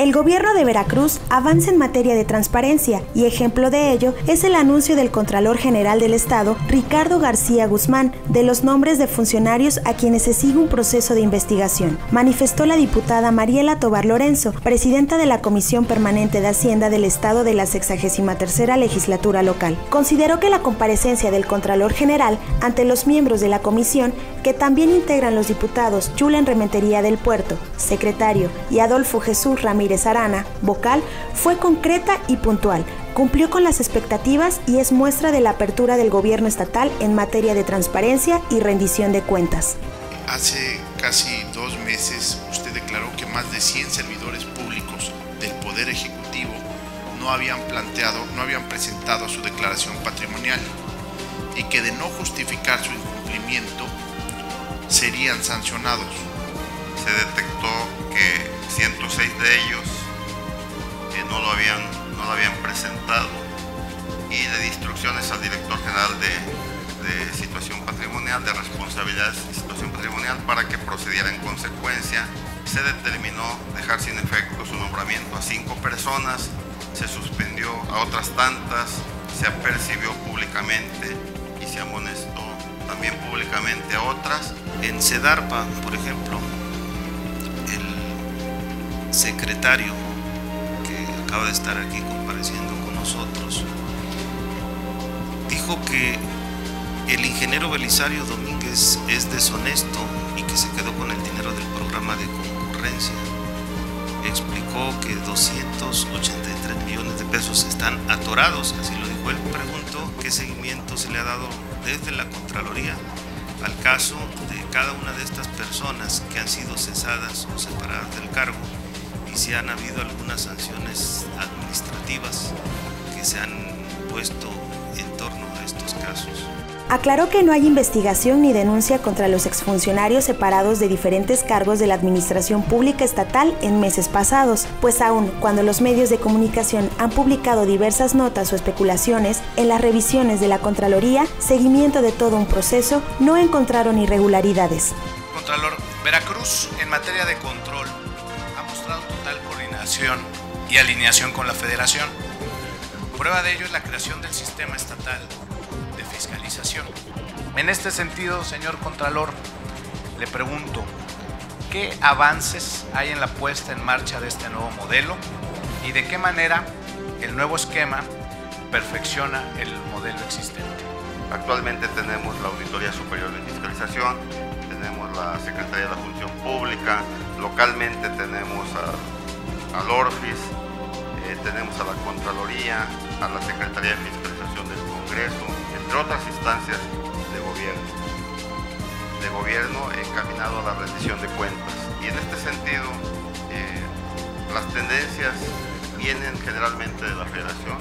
El gobierno de Veracruz avanza en materia de transparencia y ejemplo de ello es el anuncio del Contralor General del Estado, Ricardo García Guzmán, de los nombres de funcionarios a quienes se sigue un proceso de investigación, manifestó la diputada Mariela Tobar Lorenzo, presidenta de la Comisión Permanente de Hacienda del Estado de la 63 legislatura local. Consideró que la comparecencia del Contralor General ante los miembros de la comisión, que también integran los diputados Julen Rementería del Puerto, secretario, y Adolfo Jesús Ramírez Arana, vocal, fue concreta y puntual, cumplió con las expectativas y es muestra de la apertura del gobierno estatal en materia de transparencia y rendición de cuentas. Hace casi dos meses usted declaró que más de 100 servidores públicos del Poder Ejecutivo no habían planteado, no habían presentado su declaración patrimonial y que de no justificar su incumplimiento serían sancionados. Se detectó 106 de ellos eh, no lo habían no lo habían presentado y de instrucciones al director general de, situación patrimonial, de responsabilidades de situación patrimonial para que procediera en consecuencia. Se determinó dejar sin efecto su nombramiento a cinco personas, se suspendió a otras tantas, se apercibió públicamente y se amonestó también públicamente a otras. En CEDARPA, por ejemplo, secretario acaba de estar aquí compareciendo con nosotros, dijo que el ingeniero Belisario Domínguez es deshonesto y que se quedó con el dinero del programa de concurrencia. Explicó que 283 millones de pesos están atorados, así lo dijo él. Preguntó qué seguimiento se le ha dado desde la Contraloría al caso de cada una de estas personas que han sido cesadas o separadas del cargo y si han habido algunas sanciones administrativas que se han puesto en torno a estos casos. Aclaró que no hay investigación ni denuncia contra los exfuncionarios separados de diferentes cargos de la Administración Pública Estatal en meses pasados, pues aún cuando los medios de comunicación han publicado diversas notas o especulaciones en las revisiones de la Contraloría, seguimiento de todo un proceso, no encontraron irregularidades. Contralor, Veracruz en materia de control total coordinación y alineación con la federación. Prueba de ello es la creación del sistema estatal de fiscalización. En este sentido, señor Contralor, le pregunto, ¿qué avances hay en la puesta en marcha de este nuevo modelo y de qué manera el nuevo esquema perfecciona el modelo existente? Actualmente tenemos la Auditoría Superior de Fiscalización, tenemos la Secretaría de la Función Pública, localmente tenemos al ORFIS, eh, tenemos a la Contraloría, a la Secretaría de Fiscalización del Congreso, entre otras instancias de gobierno, de gobierno encaminado a la rendición de cuentas. Y en este sentido, eh, las tendencias vienen generalmente de la Federación,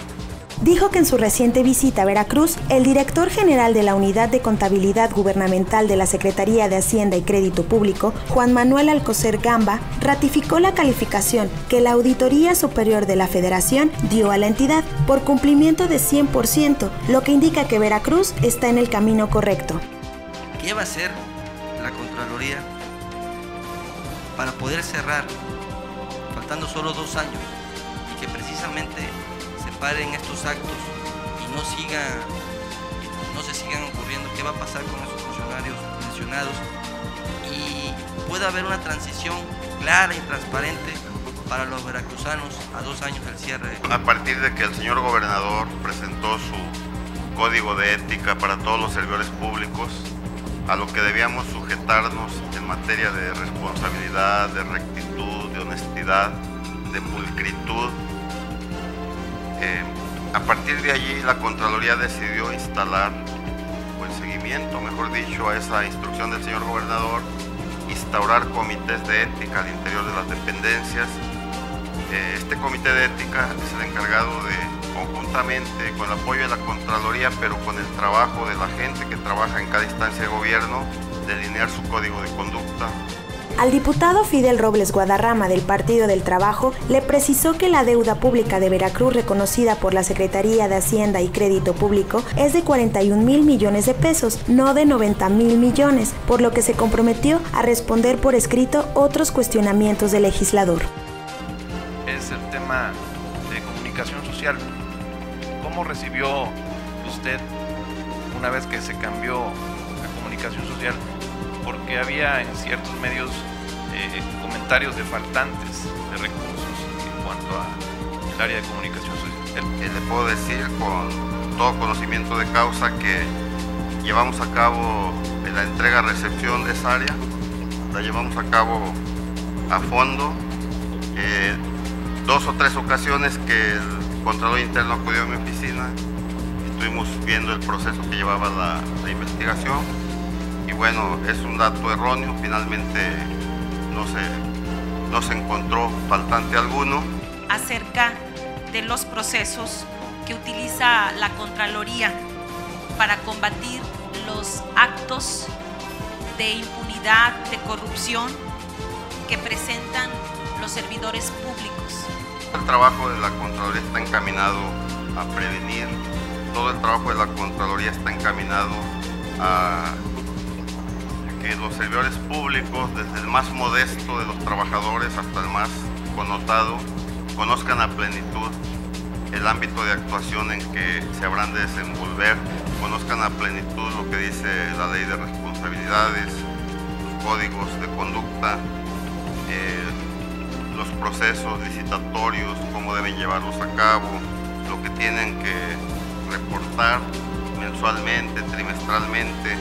dijo que en su reciente visita a Veracruz, el director general de la Unidad de Contabilidad Gubernamental de la Secretaría de Hacienda y Crédito Público, Juan Manuel Alcocer Gamba, ratificó la calificación que la Auditoría Superior de la Federación dio a la entidad por cumplimiento de 100%, lo que indica que Veracruz está en el camino correcto. ¿Qué va a hacer la Contraloría para poder cerrar, faltando solo dos años, y que precisamente paren estos actos y no siga, no se sigan ocurriendo qué va a pasar con esos funcionarios mencionados y pueda haber una transición clara y transparente para los veracruzanos a dos años del cierre. A partir de que el señor gobernador presentó su código de ética para todos los servidores públicos, a lo que debíamos sujetarnos en materia de responsabilidad, de rectitud, de honestidad, de pulcritud, eh, a partir de allí la Contraloría decidió instalar, o en seguimiento, mejor dicho, a esa instrucción del señor gobernador, instaurar comités de ética al interior de las dependencias. Eh, este comité de ética es el encargado de, conjuntamente con el apoyo de la Contraloría, pero con el trabajo de la gente que trabaja en cada instancia de gobierno, delinear su código de conducta, al diputado Fidel Robles Guadarrama del Partido del Trabajo le precisó que la deuda pública de Veracruz reconocida por la Secretaría de Hacienda y Crédito Público es de 41 mil millones de pesos, no de 90 mil millones, por lo que se comprometió a responder por escrito otros cuestionamientos del legislador. En sistema de comunicación social. ¿Cómo recibió usted una vez que se cambió la comunicación social? Porque había en ciertos medios eh, comentarios de faltantes de recursos en cuanto al área de comunicación social. le puedo decir con todo conocimiento de causa que llevamos a cabo la entrega-recepción de esa área, la llevamos a cabo a fondo. Eh, dos o tres ocasiones que el Contralor Interno acudió a mi oficina, estuvimos viendo el proceso que llevaba la, la investigación y bueno, es un dato erróneo, finalmente no se, no se encontró faltante alguno. Acerca de los procesos que utiliza la Contraloría para combatir los actos de impunidad, de corrupción que presentan los servidores públicos. El trabajo de la Contraloría está encaminado a prevenir, todo el trabajo de la Contraloría está encaminado a que los servidores públicos, desde el más modesto de los trabajadores hasta el más connotado, conozcan a plenitud el ámbito de actuación en que se habrán de desenvolver, conozcan a plenitud lo que dice la ley de responsabilidades, los códigos de conducta, eh, los procesos licitatorios, cómo deben llevarlos a cabo, lo que tienen que reportar mensualmente, trimestralmente.